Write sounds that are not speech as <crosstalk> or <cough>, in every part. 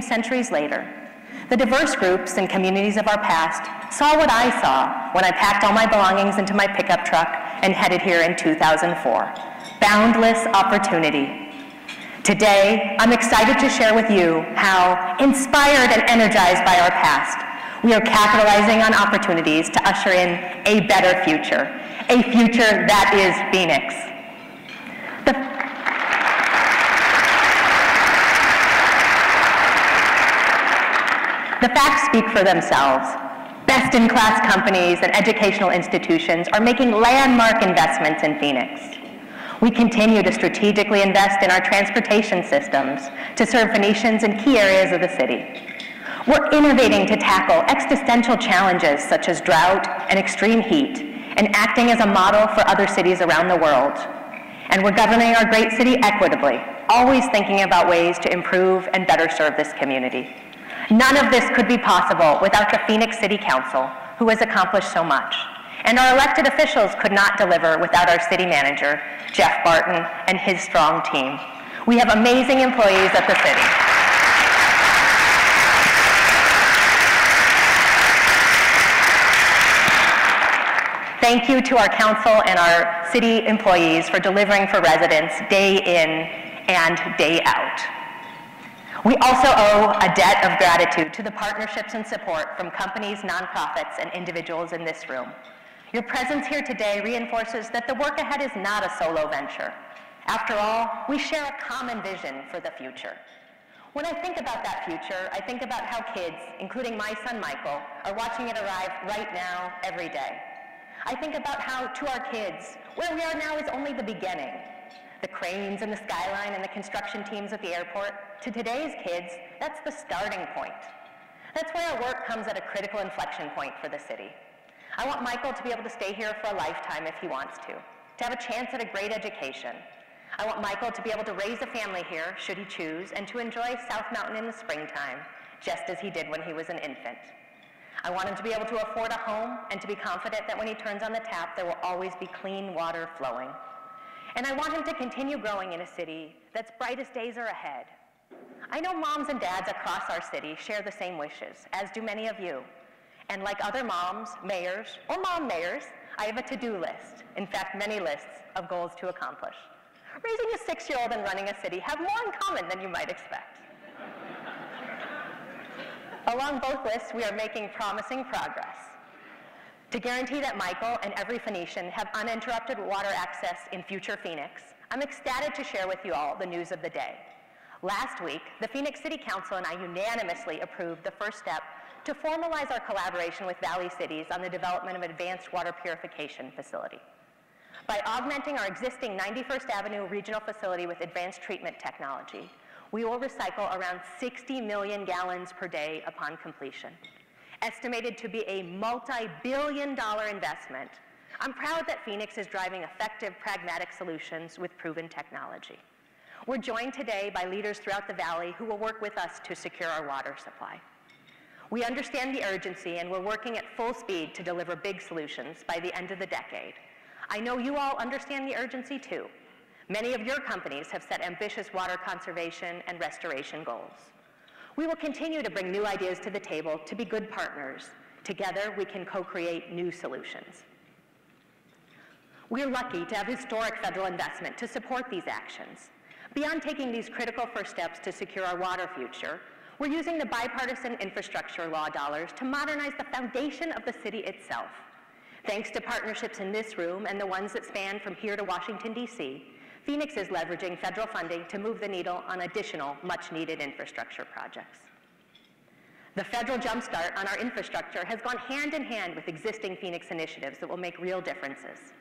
centuries later, the diverse groups and communities of our past saw what I saw when I packed all my belongings into my pickup truck and headed here in 2004 boundless opportunity. Today, I'm excited to share with you how, inspired and energized by our past, we are capitalizing on opportunities to usher in a better future, a future that is Phoenix. The The facts speak for themselves. Best-in-class companies and educational institutions are making landmark investments in Phoenix. We continue to strategically invest in our transportation systems to serve Phoenicians in key areas of the city. We're innovating to tackle existential challenges such as drought and extreme heat and acting as a model for other cities around the world. And we're governing our great city equitably, always thinking about ways to improve and better serve this community. None of this could be possible without the Phoenix City Council, who has accomplished so much. And our elected officials could not deliver without our city manager, Jeff Barton, and his strong team. We have amazing employees at the city. Thank you to our council and our city employees for delivering for residents day in and day out. We also owe a debt of gratitude to the partnerships and support from companies, nonprofits, and individuals in this room. Your presence here today reinforces that the work ahead is not a solo venture. After all, we share a common vision for the future. When I think about that future, I think about how kids, including my son Michael, are watching it arrive right now, every day. I think about how, to our kids, where we are now is only the beginning, the cranes and the skyline and the construction teams at the airport, to today's kids, that's the starting point. That's where our work comes at a critical inflection point for the city. I want Michael to be able to stay here for a lifetime if he wants to, to have a chance at a great education. I want Michael to be able to raise a family here, should he choose, and to enjoy South Mountain in the springtime, just as he did when he was an infant. I want him to be able to afford a home and to be confident that when he turns on the tap, there will always be clean water flowing. And I want him to continue growing in a city that's brightest days are ahead. I know moms and dads across our city share the same wishes, as do many of you. And like other moms, mayors, or mom mayors, I have a to-do list. In fact, many lists of goals to accomplish. Raising a six-year-old and running a city have more in common than you might expect. <laughs> Along both lists, we are making promising progress. To guarantee that Michael and every Phoenician have uninterrupted water access in future Phoenix, I'm ecstatic to share with you all the news of the day. Last week, the Phoenix City Council and I unanimously approved the first step to formalize our collaboration with Valley Cities on the development of an advanced water purification facility. By augmenting our existing 91st Avenue regional facility with advanced treatment technology, we will recycle around 60 million gallons per day upon completion estimated to be a multi-billion dollar investment, I'm proud that Phoenix is driving effective, pragmatic solutions with proven technology. We're joined today by leaders throughout the Valley who will work with us to secure our water supply. We understand the urgency and we're working at full speed to deliver big solutions by the end of the decade. I know you all understand the urgency too. Many of your companies have set ambitious water conservation and restoration goals. We will continue to bring new ideas to the table to be good partners. Together, we can co-create new solutions. We are lucky to have historic federal investment to support these actions. Beyond taking these critical first steps to secure our water future, we're using the bipartisan infrastructure law dollars to modernize the foundation of the city itself. Thanks to partnerships in this room and the ones that span from here to Washington, D.C., Phoenix is leveraging federal funding to move the needle on additional much-needed infrastructure projects. The federal jumpstart on our infrastructure has gone hand in hand with existing Phoenix initiatives that will make real differences.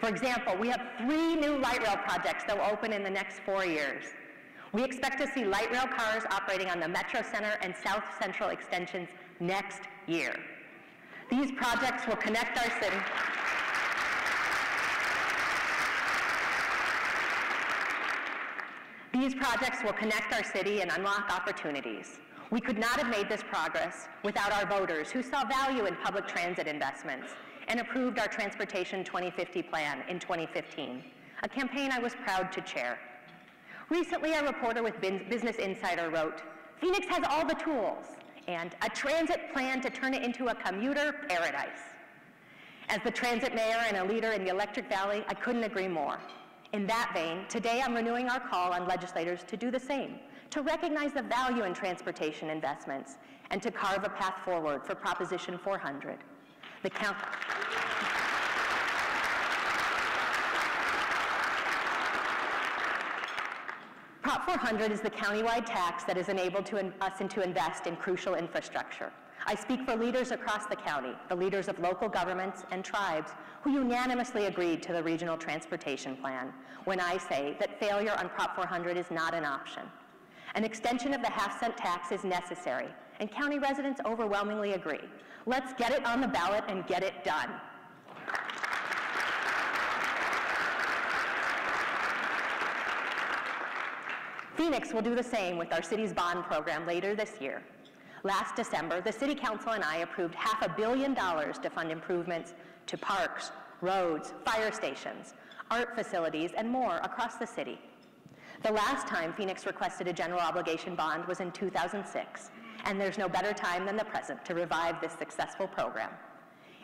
For example, we have three new light rail projects that will open in the next four years. We expect to see light rail cars operating on the Metro Center and South Central extensions next year. These projects will connect our city These projects will connect our city and unlock opportunities. We could not have made this progress without our voters who saw value in public transit investments and approved our Transportation 2050 plan in 2015, a campaign I was proud to chair. Recently, a reporter with Business Insider wrote, Phoenix has all the tools and a transit plan to turn it into a commuter paradise. As the transit mayor and a leader in the Electric Valley, I couldn't agree more. In that vein, today I'm renewing our call on legislators to do the same, to recognize the value in transportation investments, and to carve a path forward for Proposition 400. The count- Prop 400 is the countywide tax that has enabled to in- us to invest in crucial infrastructure. I speak for leaders across the county, the leaders of local governments and tribes who unanimously agreed to the regional transportation plan when I say that failure on Prop 400 is not an option. An extension of the half cent tax is necessary, and county residents overwhelmingly agree. Let's get it on the ballot and get it done. Phoenix will do the same with our city's bond program later this year. Last December, the City Council and I approved half a billion dollars to fund improvements to parks, roads, fire stations, art facilities, and more across the city. The last time Phoenix requested a general obligation bond was in 2006, and there's no better time than the present to revive this successful program.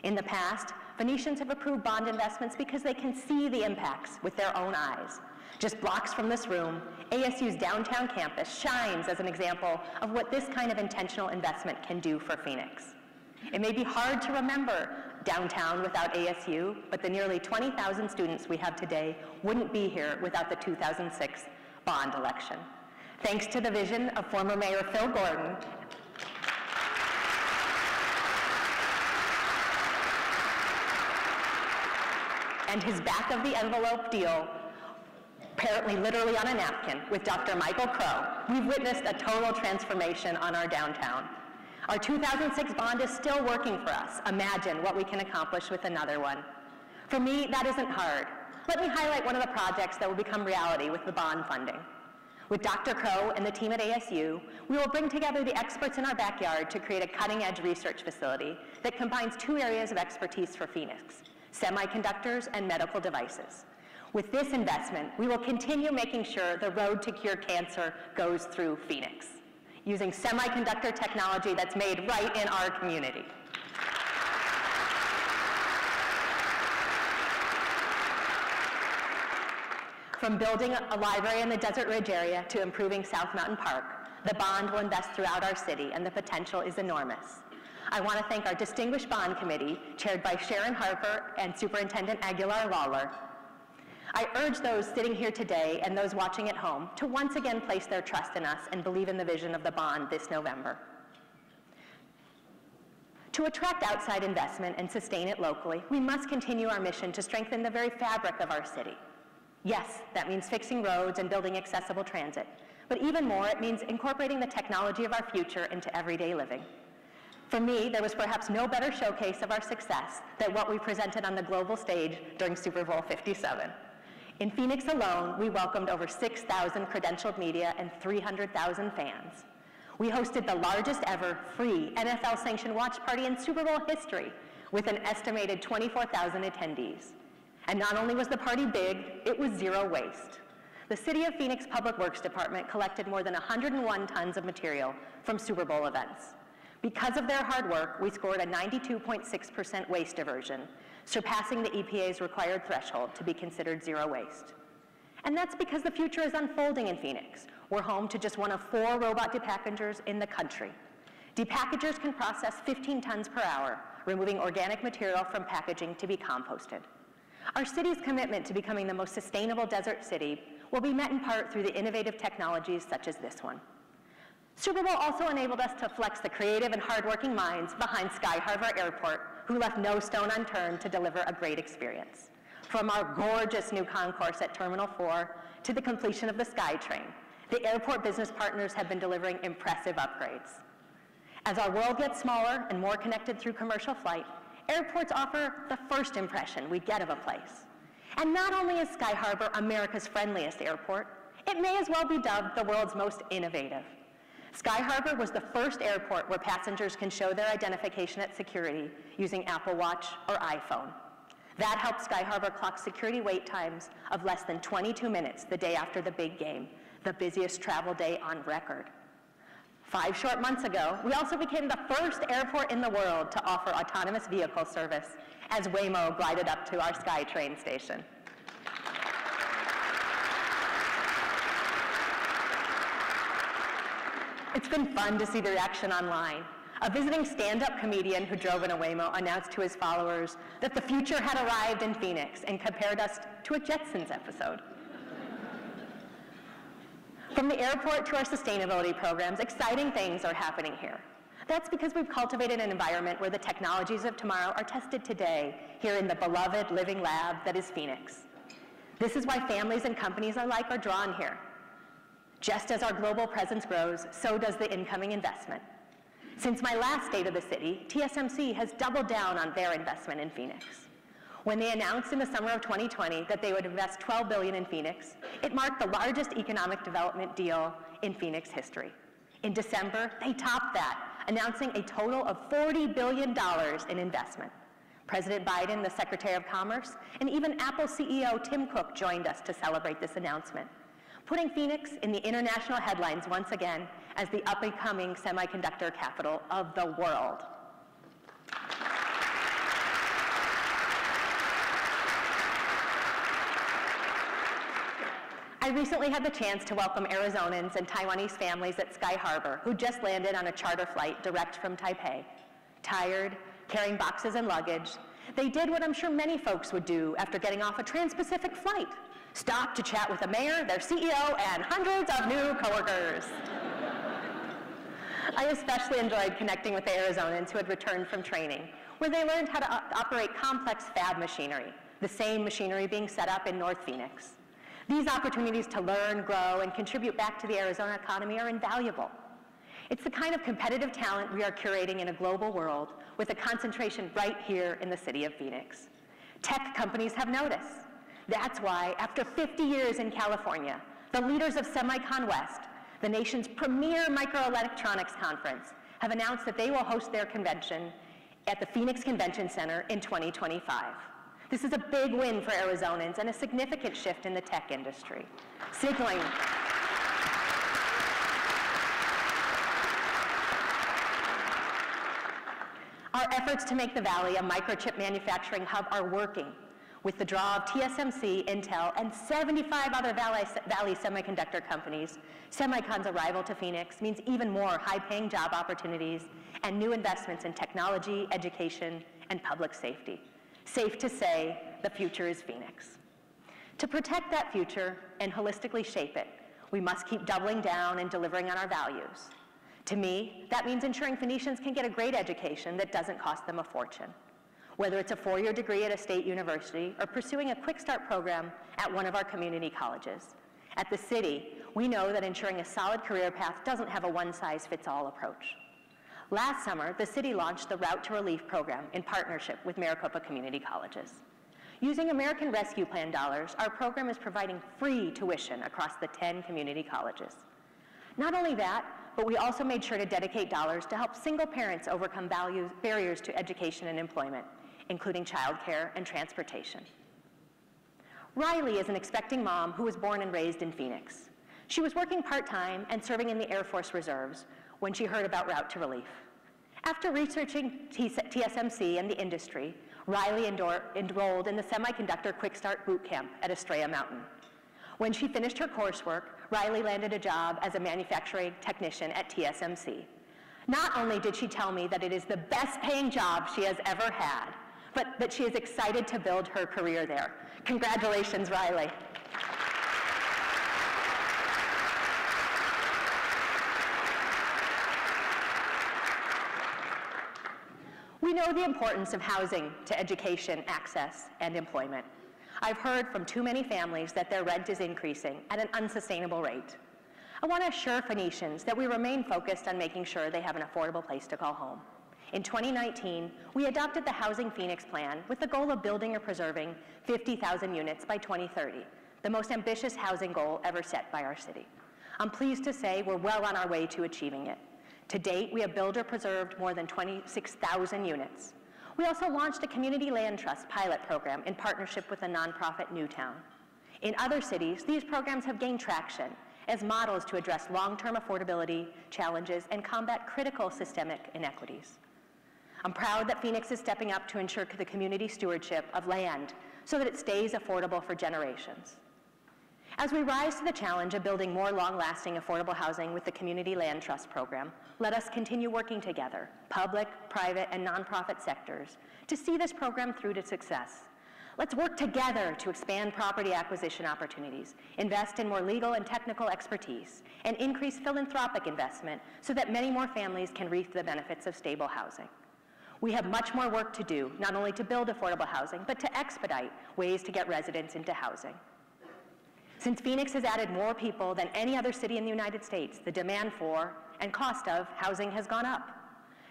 In the past, Phoenicians have approved bond investments because they can see the impacts with their own eyes. Just blocks from this room, ASU's downtown campus shines as an example of what this kind of intentional investment can do for Phoenix. It may be hard to remember downtown without ASU, but the nearly 20,000 students we have today wouldn't be here without the 2006 bond election. Thanks to the vision of former Mayor Phil Gordon and his back of the envelope deal, apparently literally on a napkin, with Dr. Michael Crow, we've witnessed a total transformation on our downtown. Our 2006 bond is still working for us. Imagine what we can accomplish with another one. For me, that isn't hard. Let me highlight one of the projects that will become reality with the bond funding. With Dr. Crow and the team at ASU, we will bring together the experts in our backyard to create a cutting-edge research facility that combines two areas of expertise for Phoenix, semiconductors and medical devices. With this investment, we will continue making sure the road to cure cancer goes through Phoenix, using semiconductor technology that's made right in our community. From building a library in the Desert Ridge area to improving South Mountain Park, the bond will invest throughout our city, and the potential is enormous. I want to thank our distinguished bond committee, chaired by Sharon Harper and Superintendent Aguilar Lawler. I urge those sitting here today and those watching at home to once again place their trust in us and believe in the vision of the bond this November. To attract outside investment and sustain it locally, we must continue our mission to strengthen the very fabric of our city. Yes, that means fixing roads and building accessible transit, but even more, it means incorporating the technology of our future into everyday living. For me, there was perhaps no better showcase of our success than what we presented on the global stage during Super Bowl 57. In Phoenix alone, we welcomed over 6,000 credentialed media and 300,000 fans. We hosted the largest ever free NFL sanctioned watch party in Super Bowl history with an estimated 24,000 attendees. And not only was the party big, it was zero waste. The City of Phoenix Public Works Department collected more than 101 tons of material from Super Bowl events. Because of their hard work, we scored a 92.6% waste diversion, surpassing the EPA's required threshold to be considered zero waste. And that's because the future is unfolding in Phoenix. We're home to just one of four robot depackagers in the country. Depackagers can process 15 tons per hour, removing organic material from packaging to be composted. Our city's commitment to becoming the most sustainable desert city will be met in part through the innovative technologies such as this one. Super Bowl also enabled us to flex the creative and hardworking minds behind Sky Harbor Airport, who left no stone unturned to deliver a great experience. From our gorgeous new concourse at Terminal 4 to the completion of the SkyTrain, the airport business partners have been delivering impressive upgrades. As our world gets smaller and more connected through commercial flight, airports offer the first impression we get of a place. And not only is Sky Harbor America's friendliest airport, it may as well be dubbed the world's most innovative. Sky Harbor was the first airport where passengers can show their identification at security using Apple Watch or iPhone. That helped Sky Harbor clock security wait times of less than 22 minutes the day after the big game, the busiest travel day on record. Five short months ago, we also became the first airport in the world to offer autonomous vehicle service as Waymo glided up to our SkyTrain station. It's been fun to see the reaction online. A visiting stand-up comedian who drove in a Waymo announced to his followers that the future had arrived in Phoenix and compared us to a Jetsons episode. From the airport to our sustainability programs, exciting things are happening here. That's because we've cultivated an environment where the technologies of tomorrow are tested today here in the beloved living lab that is Phoenix. This is why families and companies alike are drawn here. Just as our global presence grows, so does the incoming investment. Since my last State of the City, TSMC has doubled down on their investment in Phoenix. When they announced in the summer of 2020 that they would invest 12 billion in Phoenix, it marked the largest economic development deal in Phoenix history. In December, they topped that, announcing a total of $40 billion in investment. President Biden, the Secretary of Commerce, and even Apple CEO Tim Cook joined us to celebrate this announcement putting Phoenix in the international headlines once again as the up-and-coming semiconductor capital of the world. I recently had the chance to welcome Arizonans and Taiwanese families at Sky Harbor who just landed on a charter flight direct from Taipei. Tired, carrying boxes and luggage, they did what I'm sure many folks would do after getting off a trans-Pacific flight, Stop to chat with the mayor, their CEO, and hundreds of new coworkers. I especially enjoyed connecting with the Arizonans who had returned from training, where they learned how to operate complex fab machinery, the same machinery being set up in North Phoenix. These opportunities to learn, grow, and contribute back to the Arizona economy are invaluable. It's the kind of competitive talent we are curating in a global world with a concentration right here in the city of Phoenix. Tech companies have noticed. That's why, after 50 years in California, the leaders of SEMICON West, the nation's premier microelectronics conference, have announced that they will host their convention at the Phoenix Convention Center in 2025. This is a big win for Arizonans and a significant shift in the tech industry, signaling Our efforts to make the Valley a microchip manufacturing hub are working with the draw of TSMC, Intel, and 75 other Valley, Valley semiconductor companies, Semicon's arrival to Phoenix means even more high-paying job opportunities and new investments in technology, education, and public safety. Safe to say, the future is Phoenix. To protect that future and holistically shape it, we must keep doubling down and delivering on our values. To me, that means ensuring Phoenicians can get a great education that doesn't cost them a fortune whether it's a four-year degree at a state university or pursuing a Quick Start program at one of our community colleges. At the city, we know that ensuring a solid career path doesn't have a one-size-fits-all approach. Last summer, the city launched the Route to Relief program in partnership with Maricopa Community Colleges. Using American Rescue Plan dollars, our program is providing free tuition across the 10 community colleges. Not only that, but we also made sure to dedicate dollars to help single parents overcome values, barriers to education and employment including childcare and transportation. Riley is an expecting mom who was born and raised in Phoenix. She was working part-time and serving in the Air Force Reserves when she heard about Route to Relief. After researching TSMC and the industry, Riley enrolled in the Semiconductor Quick Start Boot Camp at Estrella Mountain. When she finished her coursework, Riley landed a job as a manufacturing technician at TSMC. Not only did she tell me that it is the best paying job she has ever had, but that she is excited to build her career there. Congratulations, Riley. We know the importance of housing to education, access, and employment. I've heard from too many families that their rent is increasing at an unsustainable rate. I want to assure Phoenicians that we remain focused on making sure they have an affordable place to call home. In 2019, we adopted the Housing Phoenix Plan with the goal of building or preserving 50,000 units by 2030, the most ambitious housing goal ever set by our city. I'm pleased to say we're well on our way to achieving it. To date, we have built or preserved more than 26,000 units. We also launched a community land trust pilot program in partnership with the nonprofit Newtown. In other cities, these programs have gained traction as models to address long-term affordability challenges and combat critical systemic inequities. I'm proud that Phoenix is stepping up to ensure the community stewardship of land so that it stays affordable for generations. As we rise to the challenge of building more long-lasting affordable housing with the Community Land Trust Program, let us continue working together, public, private, and nonprofit sectors, to see this program through to success. Let's work together to expand property acquisition opportunities, invest in more legal and technical expertise, and increase philanthropic investment so that many more families can reap the benefits of stable housing. We have much more work to do, not only to build affordable housing, but to expedite ways to get residents into housing. Since Phoenix has added more people than any other city in the United States, the demand for and cost of housing has gone up.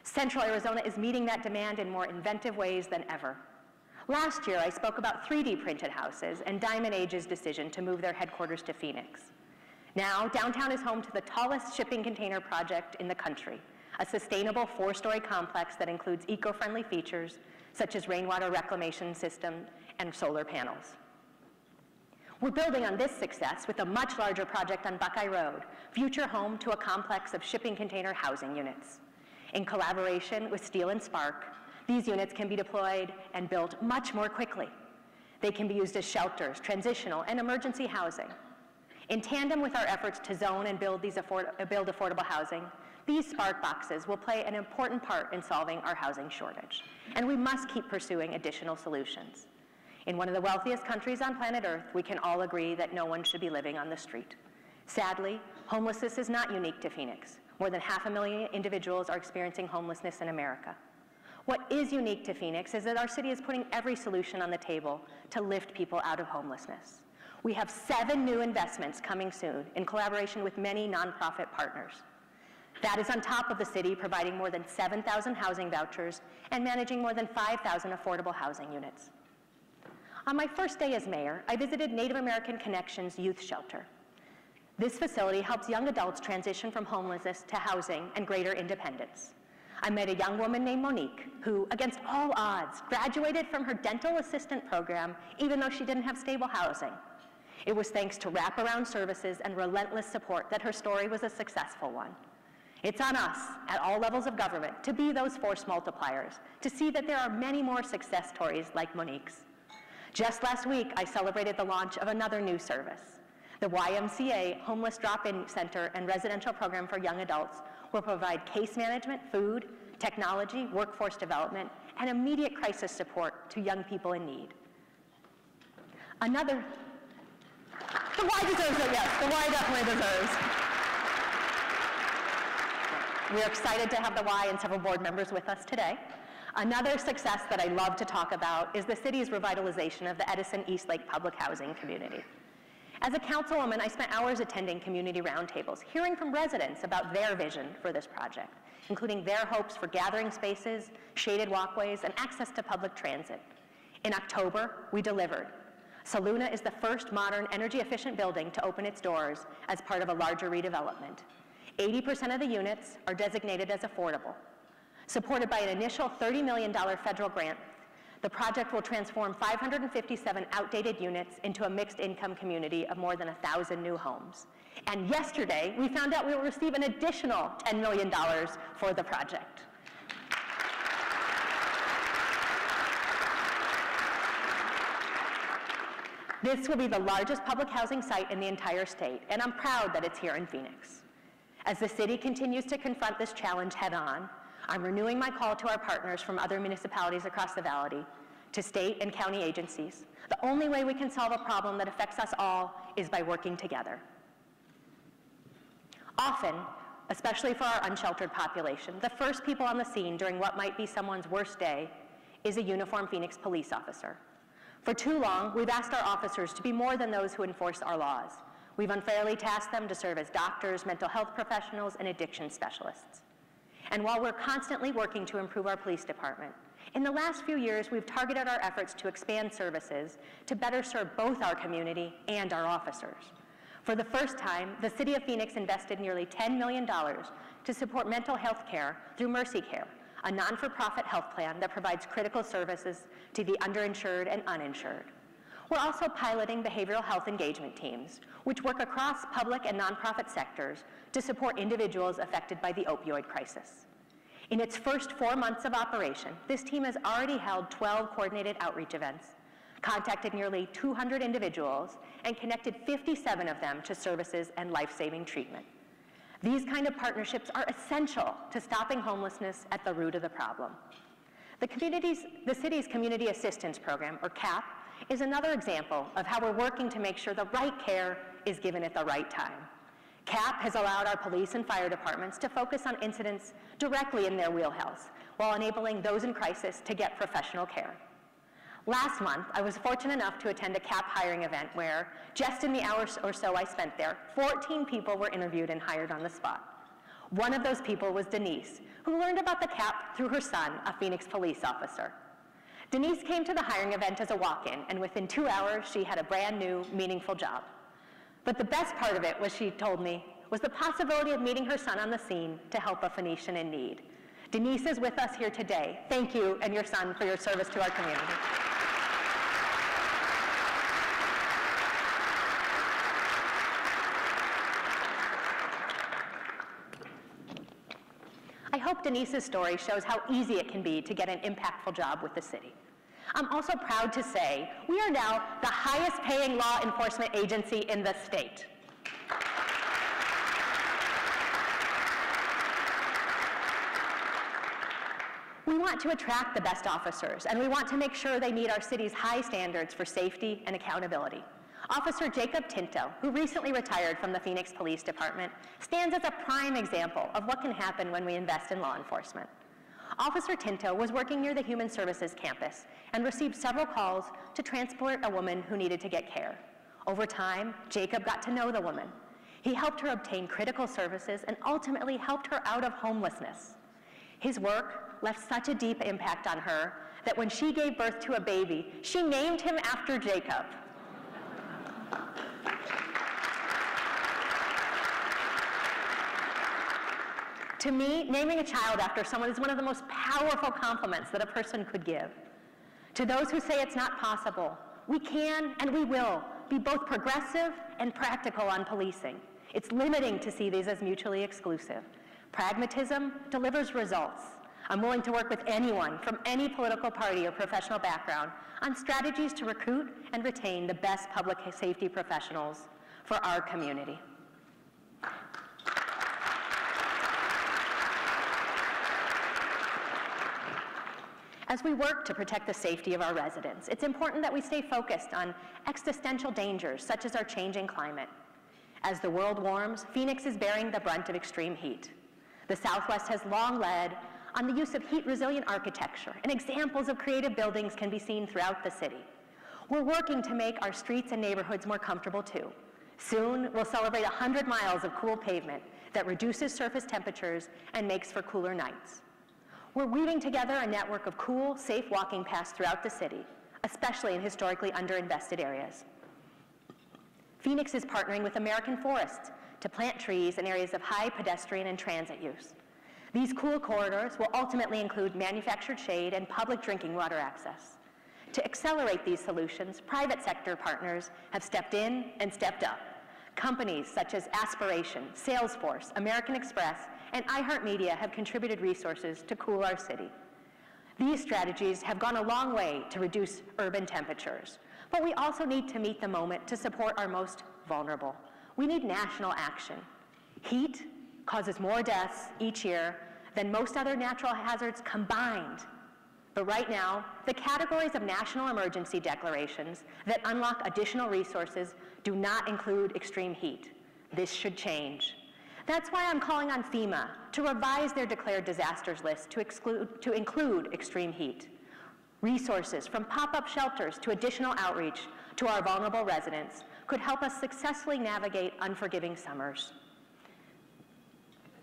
Central Arizona is meeting that demand in more inventive ways than ever. Last year, I spoke about 3D printed houses and Diamond Age's decision to move their headquarters to Phoenix. Now, downtown is home to the tallest shipping container project in the country, a sustainable four-story complex that includes eco-friendly features such as rainwater reclamation system and solar panels. We're building on this success with a much larger project on Buckeye Road, future home to a complex of shipping container housing units. In collaboration with Steel and Spark, these units can be deployed and built much more quickly. They can be used as shelters, transitional, and emergency housing. In tandem with our efforts to zone and build, these afford uh, build affordable housing, these Spark boxes will play an important part in solving our housing shortage, and we must keep pursuing additional solutions. In one of the wealthiest countries on planet Earth, we can all agree that no one should be living on the street. Sadly, homelessness is not unique to Phoenix. More than half a million individuals are experiencing homelessness in America. What is unique to Phoenix is that our city is putting every solution on the table to lift people out of homelessness. We have seven new investments coming soon in collaboration with many nonprofit partners. That is on top of the city providing more than 7,000 housing vouchers and managing more than 5,000 affordable housing units. On my first day as mayor, I visited Native American Connections Youth Shelter. This facility helps young adults transition from homelessness to housing and greater independence. I met a young woman named Monique who, against all odds, graduated from her dental assistant program even though she didn't have stable housing. It was thanks to wraparound services and relentless support that her story was a successful one. It's on us, at all levels of government, to be those force multipliers, to see that there are many more success stories like Monique's. Just last week, I celebrated the launch of another new service. The YMCA Homeless Drop-In Center and Residential Program for Young Adults will provide case management, food, technology, workforce development, and immediate crisis support to young people in need. Another, the Y deserves it, yes, the Y definitely deserves. We're excited to have the Y and several board members with us today. Another success that I love to talk about is the city's revitalization of the Edison Eastlake public housing community. As a councilwoman, I spent hours attending community roundtables, hearing from residents about their vision for this project, including their hopes for gathering spaces, shaded walkways, and access to public transit. In October, we delivered. Soluna is the first modern energy-efficient building to open its doors as part of a larger redevelopment. 80% of the units are designated as affordable, Supported by an initial $30 million federal grant, the project will transform 557 outdated units into a mixed income community of more than 1,000 new homes. And yesterday, we found out we will receive an additional $10 million for the project. This will be the largest public housing site in the entire state, and I'm proud that it's here in Phoenix. As the city continues to confront this challenge head on, I'm renewing my call to our partners from other municipalities across the valley, to state and county agencies. The only way we can solve a problem that affects us all is by working together. Often, especially for our unsheltered population, the first people on the scene during what might be someone's worst day is a uniformed Phoenix police officer. For too long, we've asked our officers to be more than those who enforce our laws. We've unfairly tasked them to serve as doctors, mental health professionals, and addiction specialists. And while we're constantly working to improve our police department, in the last few years, we've targeted our efforts to expand services to better serve both our community and our officers. For the first time, the City of Phoenix invested nearly $10 million to support mental health care through Mercy Care, a non-for-profit health plan that provides critical services to the underinsured and uninsured. We're also piloting behavioral health engagement teams, which work across public and nonprofit sectors to support individuals affected by the opioid crisis. In its first four months of operation, this team has already held 12 coordinated outreach events, contacted nearly 200 individuals, and connected 57 of them to services and life-saving treatment. These kind of partnerships are essential to stopping homelessness at the root of the problem. The, the city's Community Assistance Program, or CAP, is another example of how we're working to make sure the right care is given at the right time. CAP has allowed our police and fire departments to focus on incidents directly in their wheelhouse while enabling those in crisis to get professional care. Last month, I was fortunate enough to attend a CAP hiring event where, just in the hours or so I spent there, 14 people were interviewed and hired on the spot. One of those people was Denise, who learned about the CAP through her son, a Phoenix police officer. Denise came to the hiring event as a walk-in, and within two hours, she had a brand new, meaningful job. But the best part of it was she told me was the possibility of meeting her son on the scene to help a Phoenician in need. Denise is with us here today. Thank you and your son for your service to our community. I hope Denise's story shows how easy it can be to get an impactful job with the city. I'm also proud to say we are now the highest paying law enforcement agency in the state. We want to attract the best officers, and we want to make sure they meet our city's high standards for safety and accountability. Officer Jacob Tinto, who recently retired from the Phoenix Police Department, stands as a prime example of what can happen when we invest in law enforcement. Officer Tinto was working near the Human Services campus and received several calls to transport a woman who needed to get care. Over time, Jacob got to know the woman. He helped her obtain critical services and ultimately helped her out of homelessness. His work left such a deep impact on her that when she gave birth to a baby, she named him after Jacob. To me, naming a child after someone is one of the most powerful compliments that a person could give. To those who say it's not possible, we can and we will be both progressive and practical on policing. It's limiting to see these as mutually exclusive. Pragmatism delivers results. I'm willing to work with anyone from any political party or professional background on strategies to recruit and retain the best public safety professionals for our community. As we work to protect the safety of our residents, it's important that we stay focused on existential dangers such as our changing climate. As the world warms, Phoenix is bearing the brunt of extreme heat. The Southwest has long led on the use of heat-resilient architecture, and examples of creative buildings can be seen throughout the city. We're working to make our streets and neighborhoods more comfortable too. Soon, we'll celebrate 100 miles of cool pavement that reduces surface temperatures and makes for cooler nights. We're weaving together a network of cool, safe walking paths throughout the city, especially in historically underinvested areas. Phoenix is partnering with American Forests to plant trees in areas of high pedestrian and transit use. These cool corridors will ultimately include manufactured shade and public drinking water access. To accelerate these solutions, private sector partners have stepped in and stepped up. Companies such as Aspiration, Salesforce, American Express, and iHeartMedia have contributed resources to cool our city. These strategies have gone a long way to reduce urban temperatures, but we also need to meet the moment to support our most vulnerable. We need national action. Heat causes more deaths each year than most other natural hazards combined. But right now, the categories of national emergency declarations that unlock additional resources do not include extreme heat. This should change. That's why I'm calling on FEMA to revise their declared disasters list to, exclude, to include extreme heat. Resources from pop-up shelters to additional outreach to our vulnerable residents could help us successfully navigate unforgiving summers.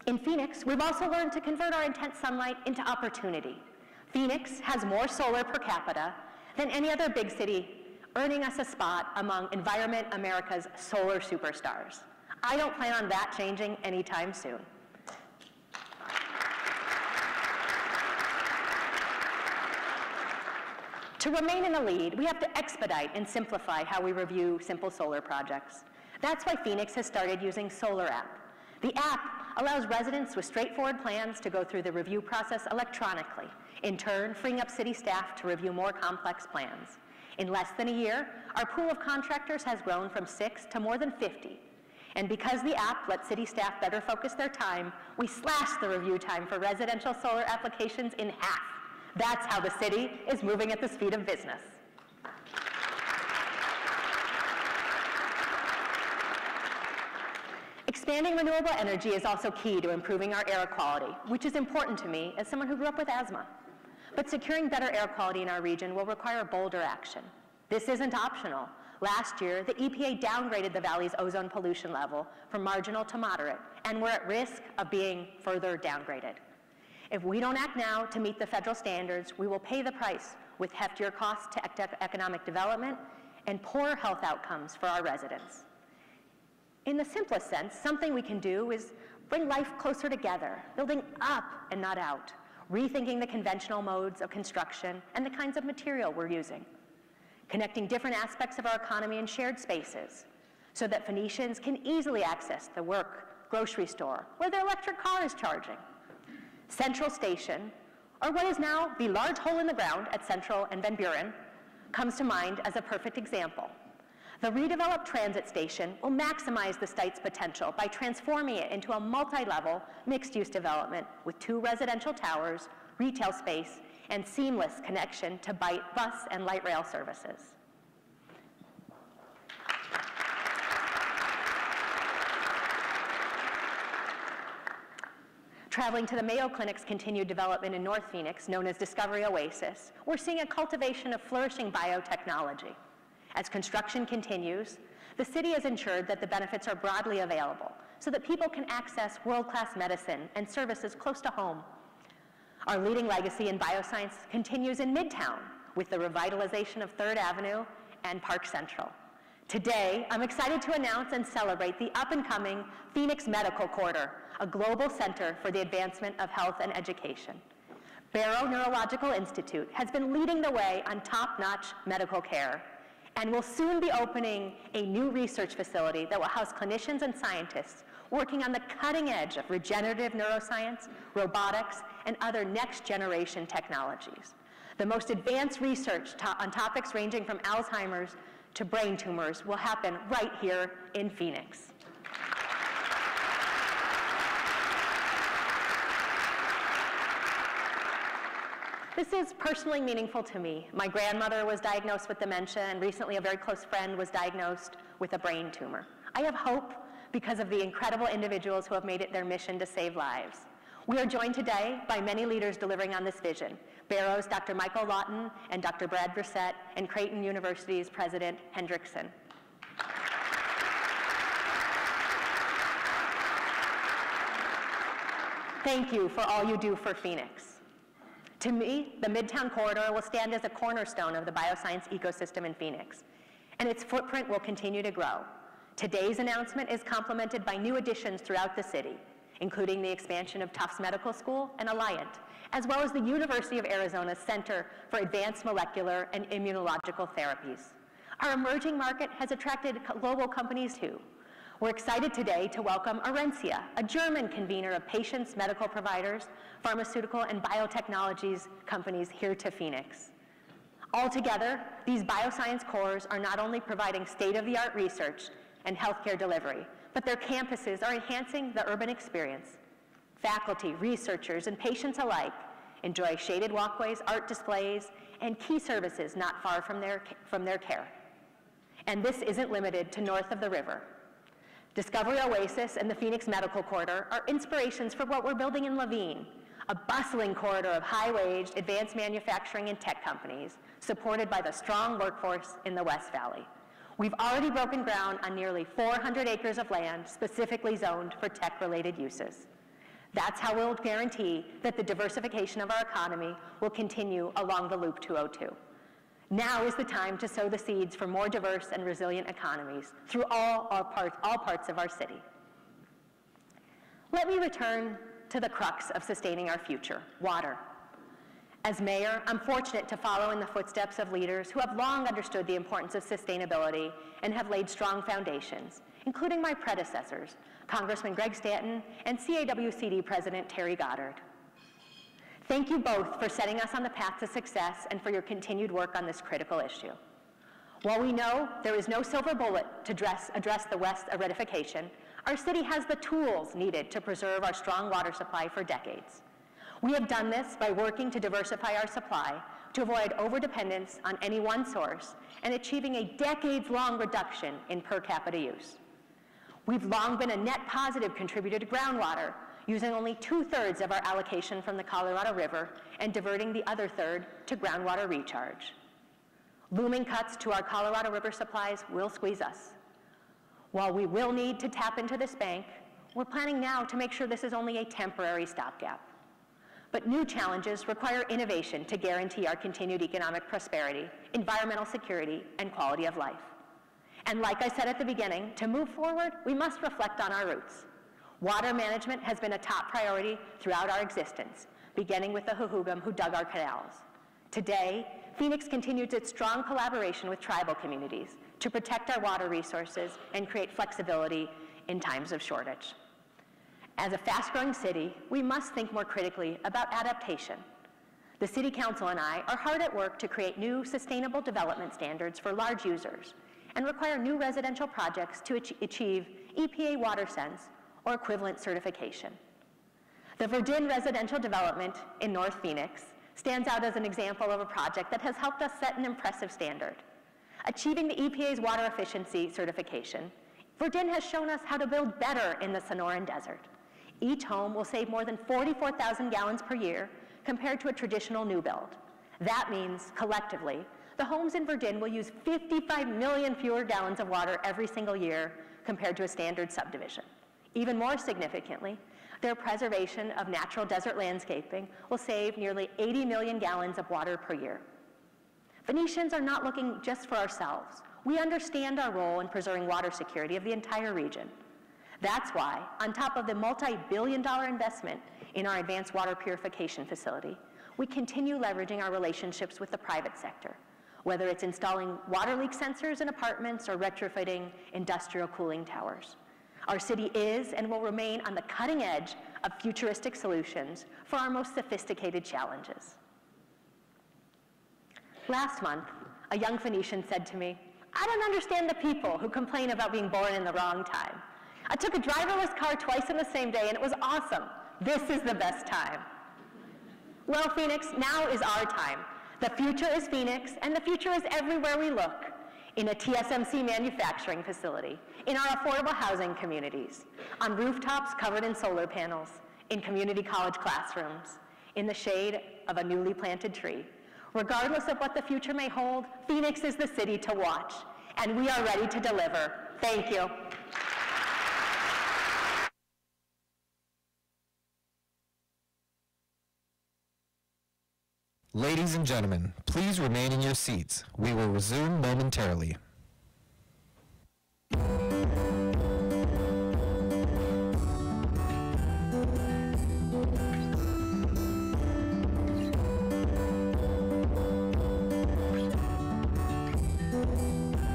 In Phoenix, we've also learned to convert our intense sunlight into opportunity. Phoenix has more solar per capita than any other big city, earning us a spot among Environment America's solar superstars. I don't plan on that changing anytime soon. To remain in the lead, we have to expedite and simplify how we review simple solar projects. That's why Phoenix has started using Solar App. The app allows residents with straightforward plans to go through the review process electronically, in turn freeing up city staff to review more complex plans. In less than a year, our pool of contractors has grown from six to more than 50. And because the app lets city staff better focus their time, we slashed the review time for residential solar applications in half. That's how the city is moving at the speed of business. Expanding renewable energy is also key to improving our air quality, which is important to me as someone who grew up with asthma. But securing better air quality in our region will require bolder action. This isn't optional. Last year, the EPA downgraded the valley's ozone pollution level from marginal to moderate, and we're at risk of being further downgraded. If we don't act now to meet the federal standards, we will pay the price with heftier costs to economic development and poor health outcomes for our residents. In the simplest sense, something we can do is bring life closer together, building up and not out, rethinking the conventional modes of construction and the kinds of material we're using, connecting different aspects of our economy in shared spaces so that Phoenicians can easily access the work, grocery store, where their electric car is charging, Central Station, or what is now the large hole in the ground at Central and Van Buren, comes to mind as a perfect example. The redeveloped transit station will maximize the site's potential by transforming it into a multi-level mixed-use development with two residential towers, retail space, and seamless connection to bus and light rail services. Traveling to the Mayo Clinic's continued development in North Phoenix, known as Discovery Oasis, we're seeing a cultivation of flourishing biotechnology. As construction continues, the city has ensured that the benefits are broadly available so that people can access world-class medicine and services close to home. Our leading legacy in bioscience continues in Midtown with the revitalization of 3rd Avenue and Park Central. Today, I'm excited to announce and celebrate the up-and-coming Phoenix Medical Quarter, a global center for the advancement of health and education. Barrow Neurological Institute has been leading the way on top-notch medical care and will soon be opening a new research facility that will house clinicians and scientists working on the cutting edge of regenerative neuroscience, robotics, and other next generation technologies. The most advanced research to on topics ranging from Alzheimer's to brain tumors will happen right here in Phoenix. This is personally meaningful to me. My grandmother was diagnosed with dementia, and recently a very close friend was diagnosed with a brain tumor. I have hope because of the incredible individuals who have made it their mission to save lives. We are joined today by many leaders delivering on this vision. Barrow's Dr. Michael Lawton and Dr. Brad Brissett, and Creighton University's President Hendrickson. Thank you for all you do for Phoenix. To me, the Midtown Corridor will stand as a cornerstone of the bioscience ecosystem in Phoenix, and its footprint will continue to grow. Today's announcement is complemented by new additions throughout the city, including the expansion of Tufts Medical School and Alliant, as well as the University of Arizona's Center for Advanced Molecular and Immunological Therapies. Our emerging market has attracted global companies too, we're excited today to welcome Orencia, a German convener of patients, medical providers, pharmaceutical, and biotechnologies companies here to Phoenix. Altogether, these bioscience cores are not only providing state-of-the-art research and healthcare delivery, but their campuses are enhancing the urban experience. Faculty, researchers, and patients alike enjoy shaded walkways, art displays, and key services not far from their, from their care. And this isn't limited to north of the river. Discovery Oasis and the Phoenix Medical Corridor are inspirations for what we're building in Laveen, a bustling corridor of high-wage, advanced manufacturing and tech companies, supported by the strong workforce in the West Valley. We've already broken ground on nearly 400 acres of land specifically zoned for tech-related uses. That's how we'll guarantee that the diversification of our economy will continue along the Loop 202. Now is the time to sow the seeds for more diverse and resilient economies through all, all, parts, all parts of our city. Let me return to the crux of sustaining our future, water. As mayor, I'm fortunate to follow in the footsteps of leaders who have long understood the importance of sustainability and have laid strong foundations, including my predecessors, Congressman Greg Stanton and CAWCD President Terry Goddard. Thank you both for setting us on the path to success and for your continued work on this critical issue. While we know there is no silver bullet to address, address the West aridification, our city has the tools needed to preserve our strong water supply for decades. We have done this by working to diversify our supply to avoid overdependence on any one source and achieving a decades-long reduction in per capita use. We've long been a net positive contributor to groundwater, using only two-thirds of our allocation from the Colorado River and diverting the other third to groundwater recharge. Looming cuts to our Colorado River supplies will squeeze us. While we will need to tap into this bank, we're planning now to make sure this is only a temporary stopgap. But new challenges require innovation to guarantee our continued economic prosperity, environmental security, and quality of life. And like I said at the beginning, to move forward, we must reflect on our roots. Water management has been a top priority throughout our existence, beginning with the Hohokam who dug our canals. Today, Phoenix continues its strong collaboration with tribal communities to protect our water resources and create flexibility in times of shortage. As a fast-growing city, we must think more critically about adaptation. The City Council and I are hard at work to create new sustainable development standards for large users and require new residential projects to achieve EPA WaterSense or equivalent certification. The Verdin residential development in North Phoenix stands out as an example of a project that has helped us set an impressive standard. Achieving the EPA's water efficiency certification, Verdin has shown us how to build better in the Sonoran Desert. Each home will save more than 44,000 gallons per year compared to a traditional new build. That means, collectively, the homes in Verdin will use 55 million fewer gallons of water every single year compared to a standard subdivision. Even more significantly, their preservation of natural desert landscaping will save nearly 80 million gallons of water per year. Phoenicians are not looking just for ourselves. We understand our role in preserving water security of the entire region. That's why, on top of the multi-billion dollar investment in our advanced water purification facility, we continue leveraging our relationships with the private sector, whether it's installing water leak sensors in apartments or retrofitting industrial cooling towers. Our city is and will remain on the cutting edge of futuristic solutions for our most sophisticated challenges. Last month, a young Phoenician said to me, I don't understand the people who complain about being born in the wrong time. I took a driverless car twice in the same day and it was awesome. This is the best time. Well, Phoenix, now is our time. The future is Phoenix, and the future is everywhere we look in a TSMC manufacturing facility, in our affordable housing communities, on rooftops covered in solar panels, in community college classrooms, in the shade of a newly planted tree. Regardless of what the future may hold, Phoenix is the city to watch, and we are ready to deliver. Thank you. Ladies and gentlemen, please remain in your seats. We will resume momentarily.